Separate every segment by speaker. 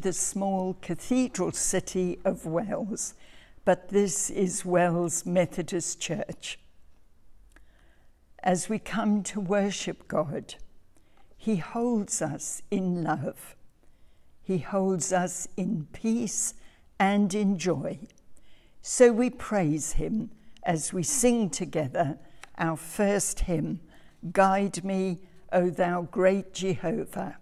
Speaker 1: the small cathedral city of Wells, but this is Wells Methodist Church. As we come to worship God, He holds us in love. He holds us in peace and in joy. So we praise Him as we sing together our first hymn, Guide Me, O Thou Great Jehovah.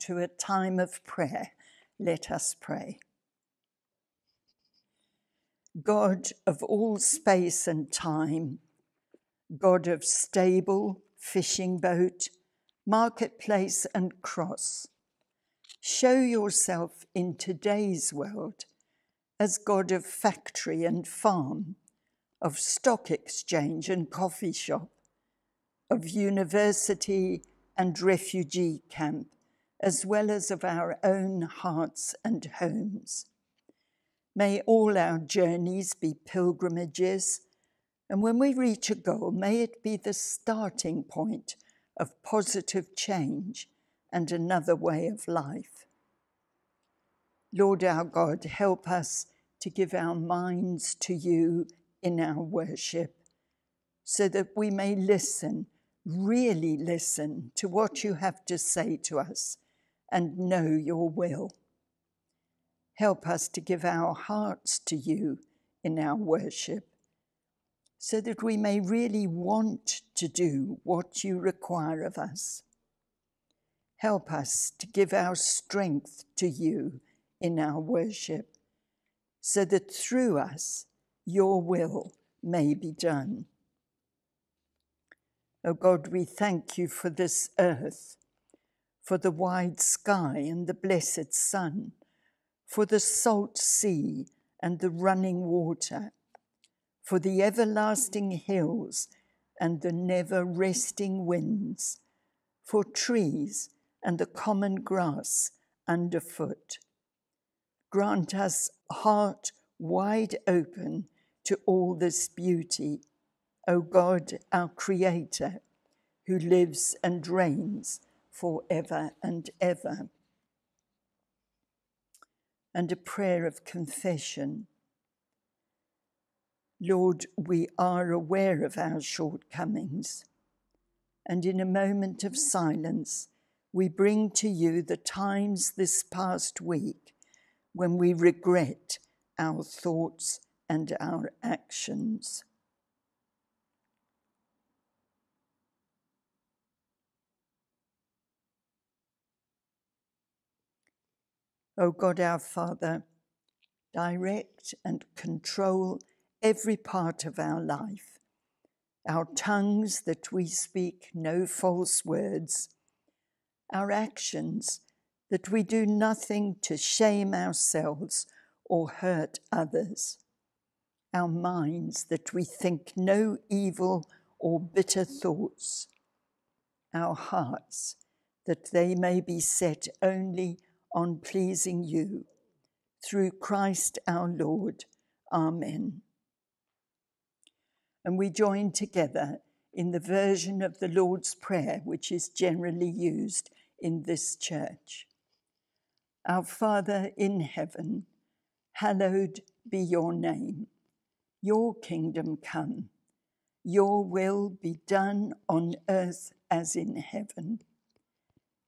Speaker 1: To a time of prayer. Let us pray. God of all space and time, God of stable, fishing boat, marketplace, and cross, show yourself in today's world as God of factory and farm, of stock exchange and coffee shop, of university and refugee camp, as well as of our own hearts and homes. May all our journeys be pilgrimages, and when we reach a goal, may it be the starting point of positive change and another way of life. Lord our God, help us to give our minds to you in our worship so that we may listen really listen to what you have to say to us and know your will. Help us to give our hearts to you in our worship so that we may really want to do what you require of us. Help us to give our strength to you in our worship so that through us your will may be done. O oh God, we thank you for this earth, for the wide sky and the blessed sun, for the salt sea and the running water, for the everlasting hills and the never resting winds, for trees and the common grass underfoot. Grant us heart wide open to all this beauty O God, our Creator, who lives and reigns forever and ever. And a prayer of confession. Lord, we are aware of our shortcomings, and in a moment of silence, we bring to you the times this past week when we regret our thoughts and our actions. O God our Father, direct and control every part of our life, our tongues that we speak no false words, our actions that we do nothing to shame ourselves or hurt others, our minds that we think no evil or bitter thoughts, our hearts that they may be set only on pleasing you. Through Christ our Lord. Amen. And we join together in the version of the Lord's Prayer, which is generally used in this church. Our Father in heaven, hallowed be your name. Your kingdom come. Your will be done on earth as in heaven.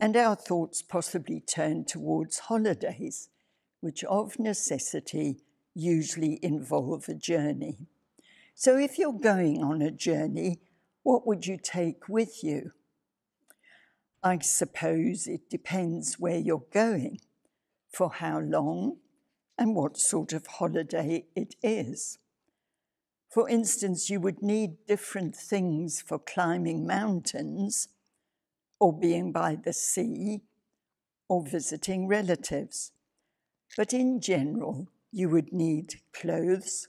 Speaker 1: and our thoughts possibly turn towards holidays, which of necessity usually involve a journey. So, if you're going on a journey, what would you take with you? I suppose it depends where you're going, for how long, and what sort of holiday it is. For instance, you would need different things for climbing mountains or being by the sea, or visiting relatives. But in general, you would need clothes,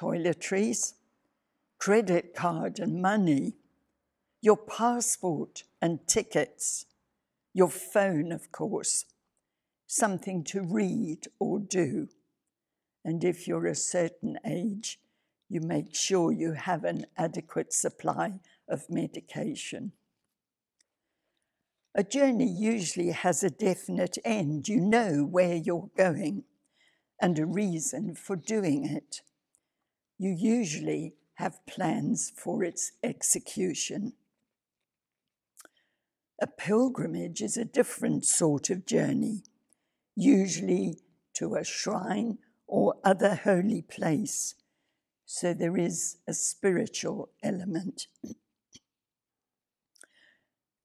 Speaker 1: toiletries, credit card and money, your passport and tickets, your phone, of course, something to read or do. And if you're a certain age, you make sure you have an adequate supply of medication. A journey usually has a definite end. You know where you're going and a reason for doing it. You usually have plans for its execution. A pilgrimage is a different sort of journey, usually to a shrine or other holy place. So there is a spiritual element.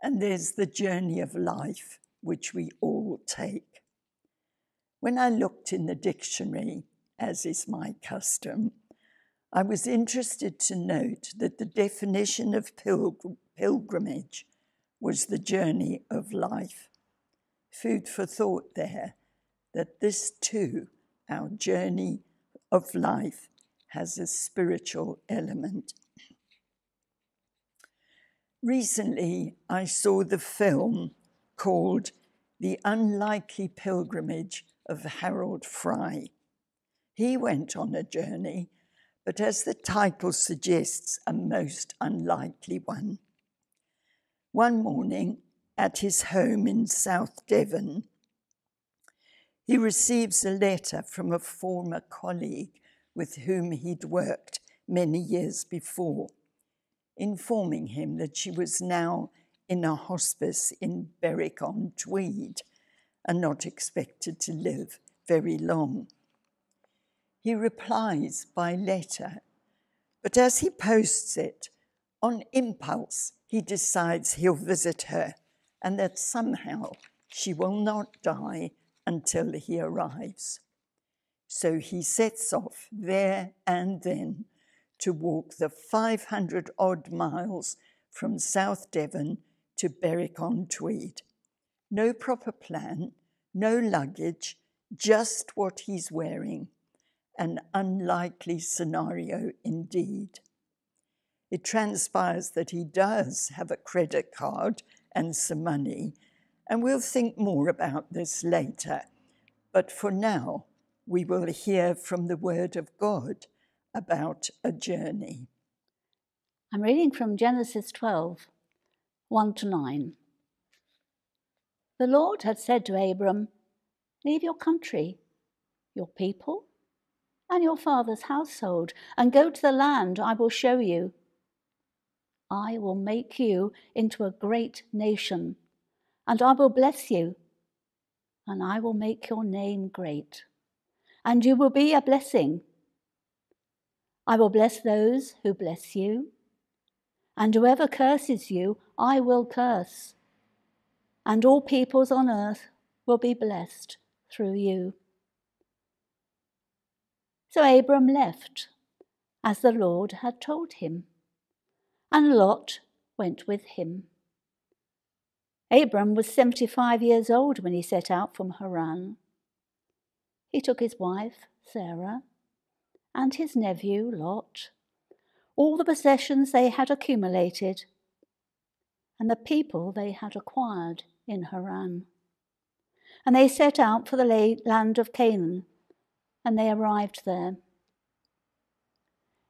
Speaker 1: And there's the journey of life, which we all take. When I looked in the dictionary, as is my custom, I was interested to note that the definition of pilgr- pilgrimage was the journey of life. Food for thought there, that this too, our journey of life, has a spiritual element. Recently, I saw the film called The Unlikely Pilgrimage of Harold Fry. He went on a journey, but as the title suggests, a most unlikely one. One morning, at his home in South Devon, he receives a letter from a former colleague with whom he'd worked many years before informing him that she was now in a hospice in Berwick on Tweed and not expected to live very long. He replies by letter, but as he posts it, on impulse, he decides he'll visit her and that somehow she will not die until he arrives. So he sets off there and then to walk the 500 odd miles from South Devon to Berwick on Tweed. No proper plan, no luggage, just what he's wearing. An unlikely scenario indeed. It transpires that he does have a credit card and some money, and we'll think more about this later. But for now, we will hear from the Word of God about a journey.
Speaker 2: I'm reading from Genesis 12, 1 to 9. The Lord had said to Abram, Leave your country, your people, and your father's household, and go to the land I will show you. I will make you into a great nation, and I will bless you, and I will make your name great, and you will be a blessing. I will bless those who bless you and whoever curses you, I will curse. And all peoples on earth will be blessed through you. So Abram left, as the Lord had told him, and Lot went with him. Abram was seventy five years old when he set out from Haran. He took his wife, Sarah, and his nephew, Lot all the possessions they had accumulated and the people they had acquired in Haran. And they set out for the land of Canaan, and they arrived there.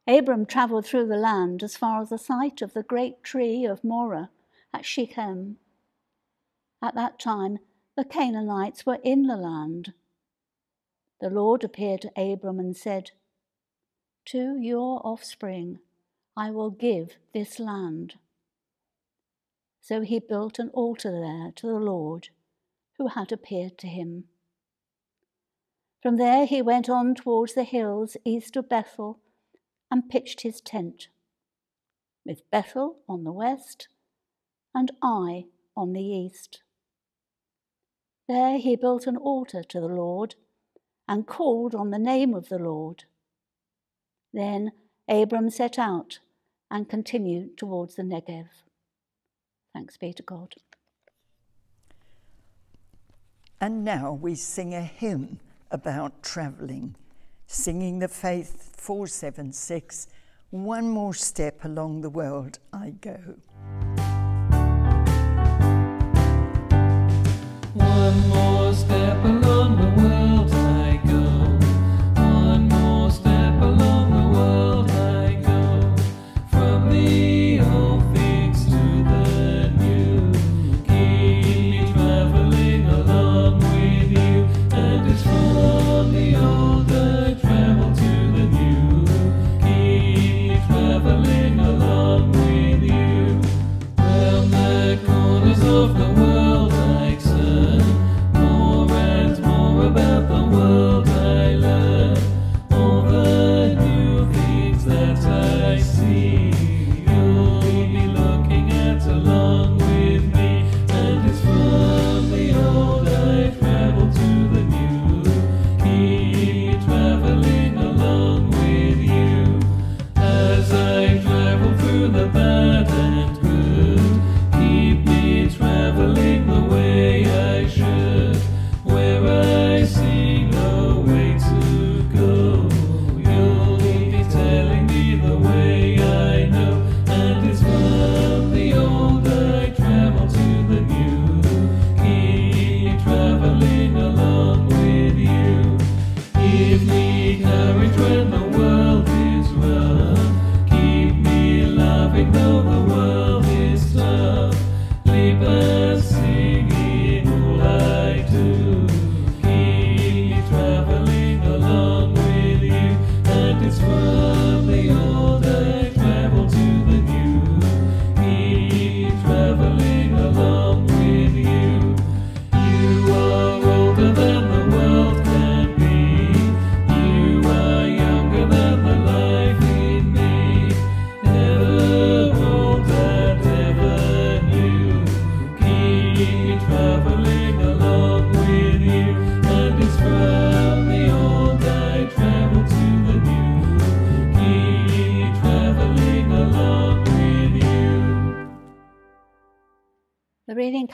Speaker 2: Abram travelled through the land as far as the site of the great tree of Moreh at Shechem. At that time, the Canaanites were in the land. The Lord appeared to Abram and said, To your offspring I will give this land. So he built an altar there to the Lord who had appeared to him. From there he went on towards the hills east of Bethel and pitched his tent, with Bethel on the west and Ai on the east. There he built an altar to the Lord and called on the name of the Lord. Then Abram set out and continued towards the Negev. Thanks be to God.
Speaker 1: And now we sing a hymn about travelling, singing the Faith 476 One more step along the world I go. One more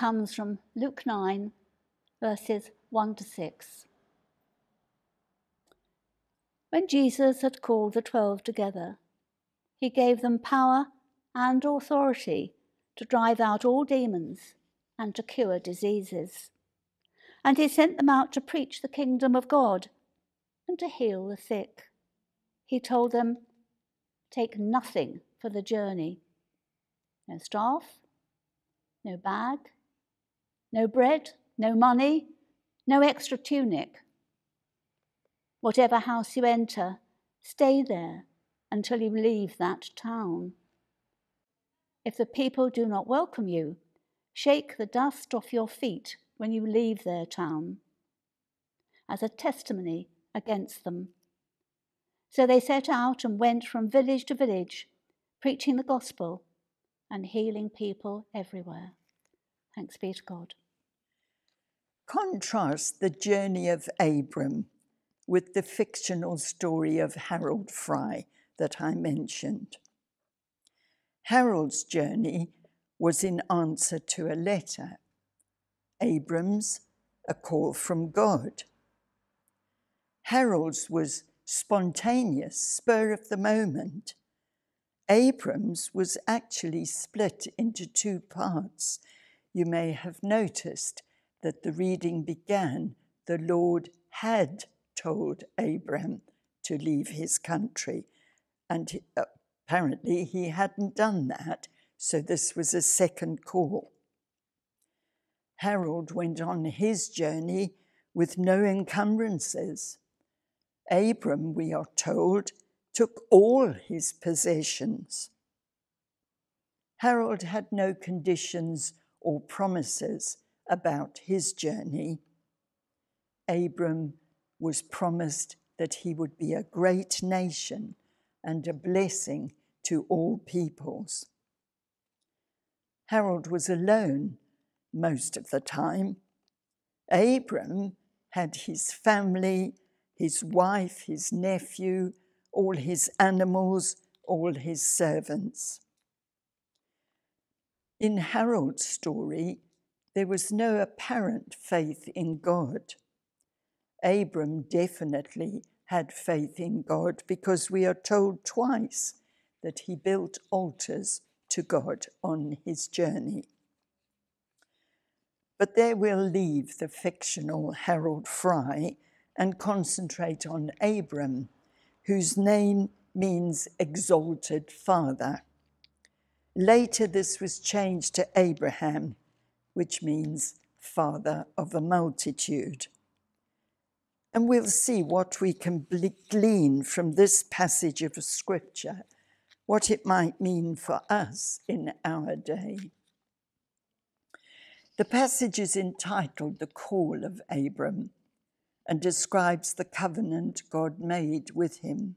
Speaker 2: comes from Luke 9, verses 1 to 6. When Jesus had called the twelve together, he gave them power and authority to drive out all demons and to cure diseases. And he sent them out to preach the kingdom of God and to heal the sick. He told them, Take nothing for the journey no staff, no bag, no bread, no money, no extra tunic. Whatever house you enter, stay there until you leave that town. If the people do not welcome you, shake the dust off your feet when you leave their town as a testimony against them. So they set out and went from village to village, preaching the gospel and healing people everywhere. Thanks be to God.
Speaker 1: Contrast the journey of Abram with the fictional story of Harold Fry that I mentioned. Harold's journey was in answer to a letter, Abram's, a call from God. Harold's was spontaneous, spur of the moment. Abram's was actually split into two parts. You may have noticed that the reading began, the Lord had told Abram to leave his country. And apparently he hadn't done that, so this was a second call. Harold went on his journey with no encumbrances. Abram, we are told, took all his possessions. Harold had no conditions or promises about his journey. Abram was promised that he would be a great nation and a blessing to all peoples. Harold was alone most of the time. Abram had his family, his wife, his nephew, all his animals, all his servants. In Harold's story, there was no apparent faith in God. Abram definitely had faith in God because we are told twice that he built altars to God on his journey. But there we'll leave the fictional Harold Fry and concentrate on Abram, whose name means exalted father. Later, this was changed to Abraham, which means father of a multitude. And we'll see what we can glean from this passage of Scripture, what it might mean for us in our day. The passage is entitled The Call of Abram and describes the covenant God made with him.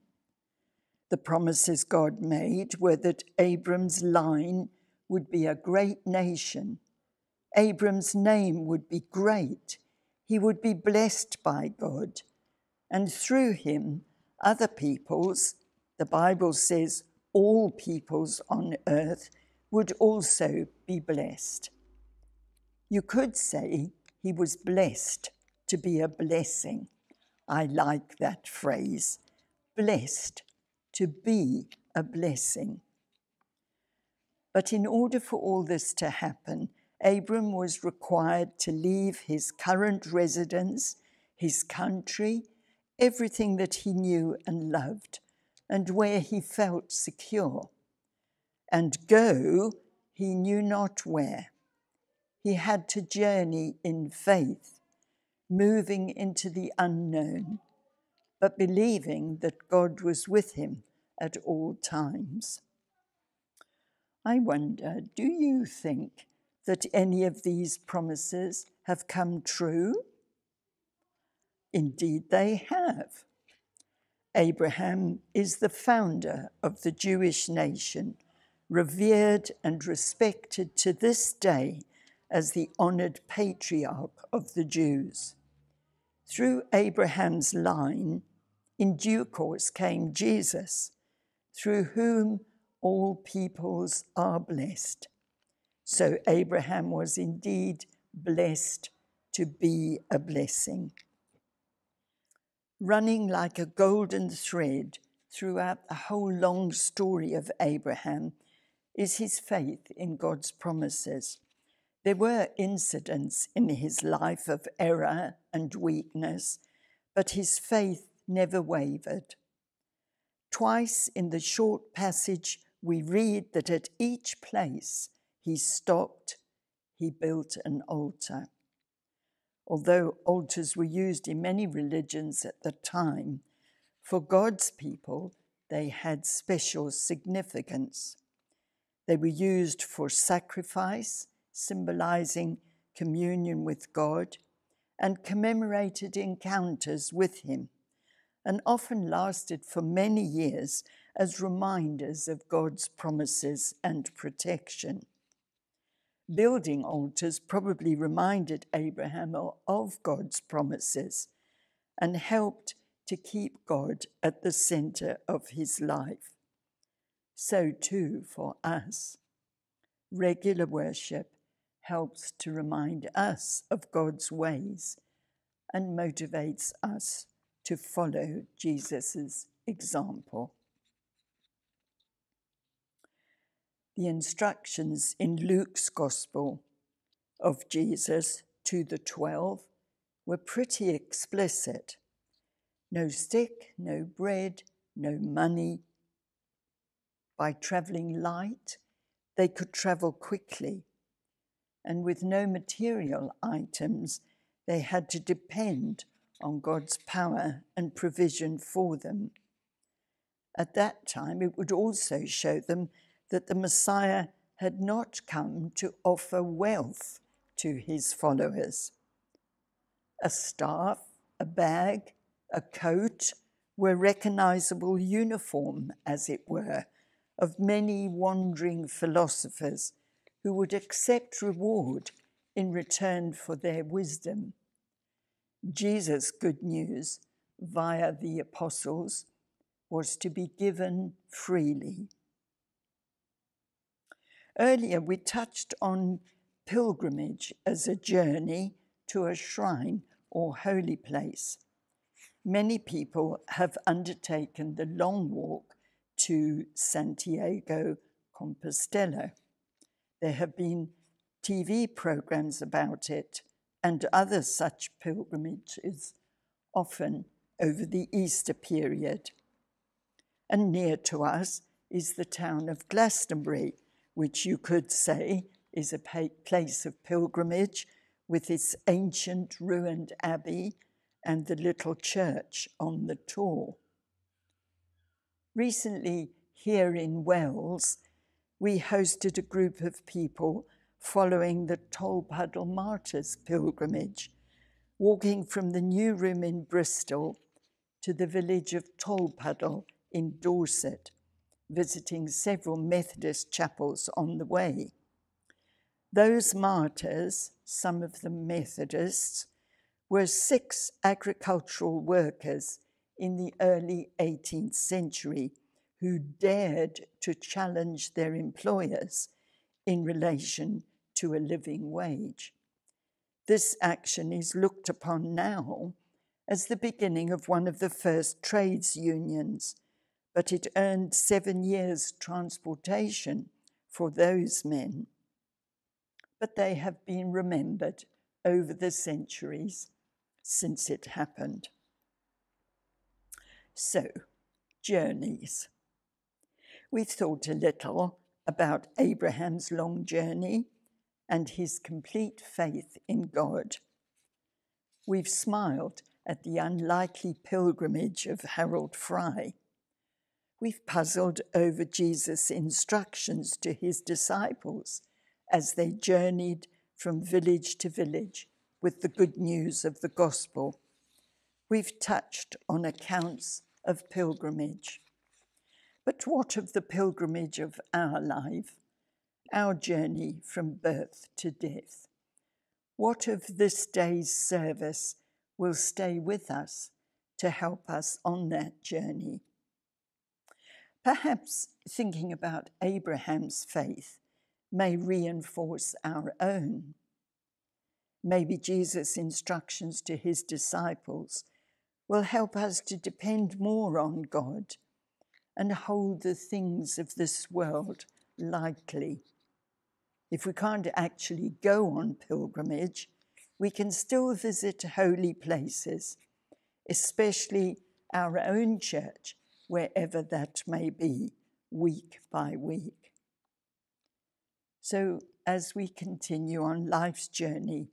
Speaker 1: The promises God made were that Abram's line would be a great nation. Abram's name would be great he would be blessed by God. And through him, other peoples, the Bible says, all peoples on earth would also be blessed. You could say he was blessed to be a blessing. I like that phrase blessed to be a blessing. But in order for all this to happen, Abram was required to leave his current residence, his country, everything that he knew and loved, and where he felt secure, and go he knew not where. He had to journey in faith, moving into the unknown, but believing that God was with him at all times. I wonder, do you think that any of these promises have come true? Indeed, they have. Abraham is the founder of the Jewish nation, revered and respected to this day as the honored patriarch of the Jews. Through Abraham's line, in due course came Jesus, through whom all peoples are blessed. So Abraham was indeed blessed to be a blessing. Running like a golden thread throughout the whole long story of Abraham is his faith in God's promises. There were incidents in his life of error and weakness, but his faith never wavered. Twice in the short passage, we read that at each place he stopped, he built an altar. Although altars were used in many religions at the time, for God's people, they had special significance. They were used for sacrifice, symbolizing communion with God, and commemorated encounters with Him, and often lasted for many years as reminders of God's promises and protection. Building altars probably reminded Abraham of God's promises and helped to keep God at the center of his life. So, too, for us. Regular worship helps to remind us of God's ways and motivates us to follow Jesus' example. The instructions in Luke's Gospel of Jesus to the twelve were pretty explicit no stick, no bread, no money. By travelling light, they could travel quickly, and with no material items, they had to depend on God's power and provision for them. At that time, it would also show them that the Messiah had not come to offer wealth to his followers. A staff, a bag, a coat were recognizable uniform, as it were, of many wandering philosophers who would accept reward in return for their wisdom. Jesus' good news via the apostles was to be given freely. Earlier, we touched on pilgrimage as a journey to a shrine or holy place. Many people have undertaken the long walk to Santiago Compostela. There have been TV programs about it and other such pilgrimages, often over the Easter period. And near to us is the town of Glastonbury, which you could say is a place of pilgrimage with its ancient ruined abbey and the little church on the Tor. Recently, here in Wells, we hosted a group of people following the Tolpuddle Martyrs pilgrimage, walking from the new room in Bristol to the village of Tolpuddle in Dorset visiting several Methodist chapels on the way. Those martyrs, some of them Methodists, were six agricultural workers in the early 18th century who dared to challenge their employers in relation to a living wage. This action is looked upon now as the beginning of one of the first trades unions but it earned seven years' transportation for those men. But they have been remembered over the centuries since it happened. So, journeys. We've thought a little about Abraham's long journey and his complete faith in God. We've smiled at the unlikely pilgrimage of Harold Fry We've puzzled over Jesus' instructions to his disciples as they journeyed from village to village with the good news of the gospel. We've touched on accounts of pilgrimage. But what of the pilgrimage of our life, our journey from birth to death? What of this day's service will stay with us to help us on that journey? Perhaps thinking about Abraham's faith may reinforce our own. Maybe Jesus' instructions to his disciples will help us to depend more on God and hold the things of this world lightly. If we can't actually go on pilgrimage, we can still visit holy places, especially our own church, wherever that may be, week by week. So, as we continue on life's journey,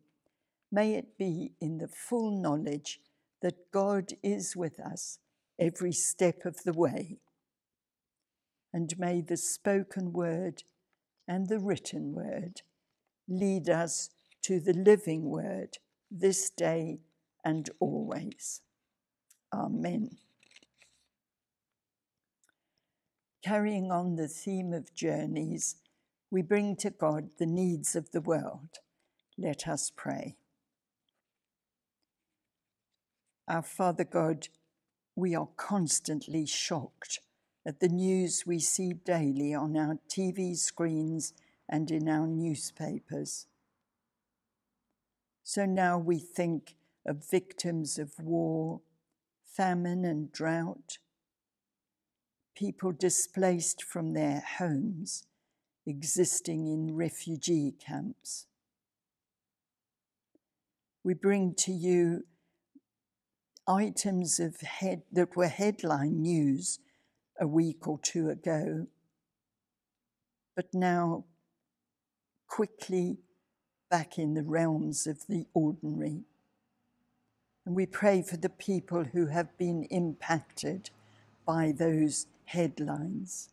Speaker 1: may it be in the full knowledge that God is with us every step of the way. And may the spoken word and the written word lead us to the living word this day and always. Amen. Carrying on the theme of journeys, we bring to God the needs of the world. Let us pray. Our Father God, we are constantly shocked at the news we see daily on our TV screens and in our newspapers. So now we think of victims of war, famine, and drought, people displaced from their homes, existing in refugee camps. We bring to you items of head, that were headline news a week or two ago, but now quickly back in the realms of the ordinary. And we pray for the people who have been impacted by those headlines.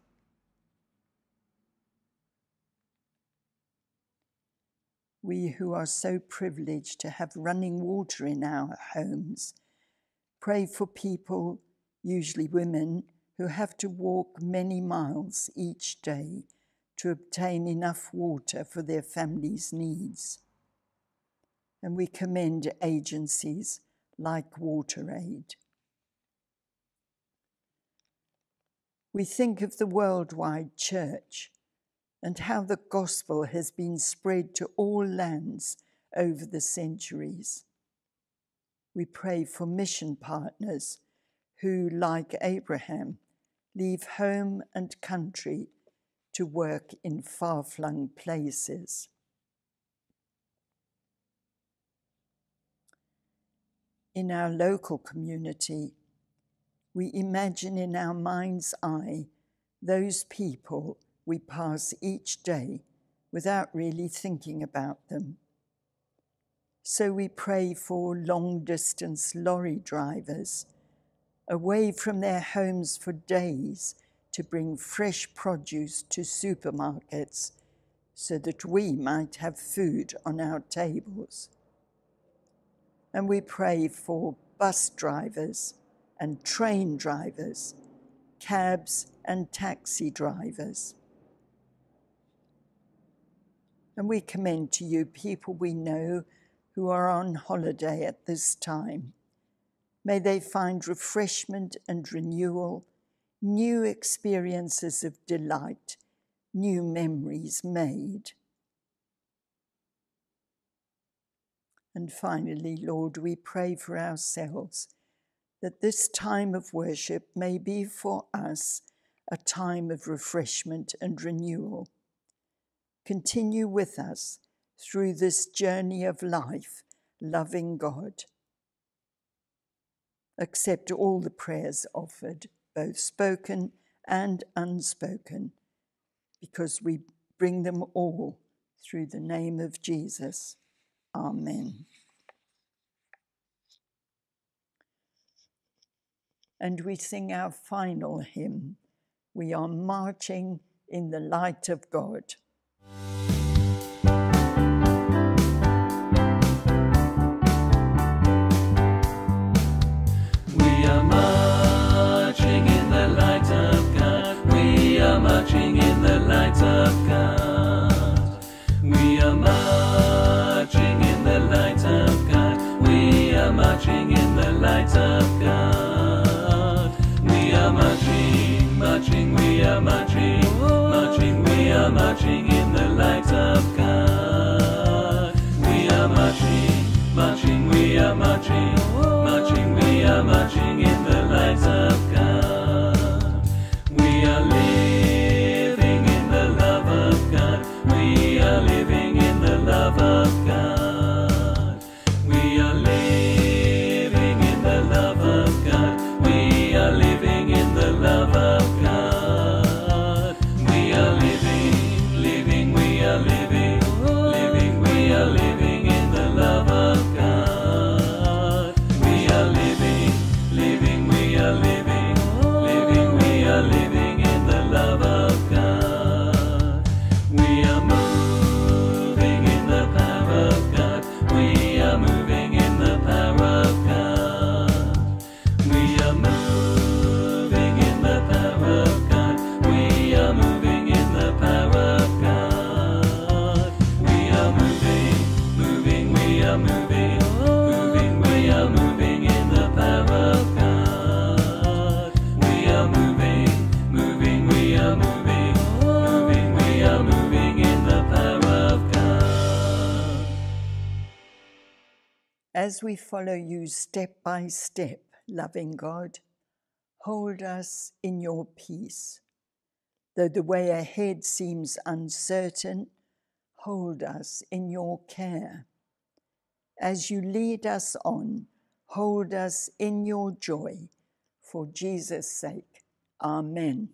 Speaker 1: We who are so privileged to have running water in our homes pray for people, usually women, who have to walk many miles each day to obtain enough water for their families' needs. And we commend agencies like WaterAid. We think of the worldwide church and how the gospel has been spread to all lands over the centuries. We pray for mission partners who, like Abraham, leave home and country to work in far flung places. In our local community, we imagine in our mind's eye those people we pass each day without really thinking about them. So we pray for long distance lorry drivers away from their homes for days to bring fresh produce to supermarkets so that we might have food on our tables. And we pray for bus drivers and train drivers, cabs and taxi drivers. And we commend to you people we know who are on holiday at this time. May they find refreshment and renewal, new experiences of delight, new memories made. And finally, Lord, we pray for ourselves that this time of worship may be for us a time of refreshment and renewal. Continue with us through this journey of life, loving God. Accept all the prayers offered, both spoken and unspoken, because we bring them all through the name of Jesus. Amen. And we sing our final hymn. We are marching in the light
Speaker 3: of God.
Speaker 1: as we follow you step by step, loving God, hold us in your peace. Though the way ahead seems uncertain, hold us in your care. As you lead us on, hold us in your joy. For Jesus' sake, amen.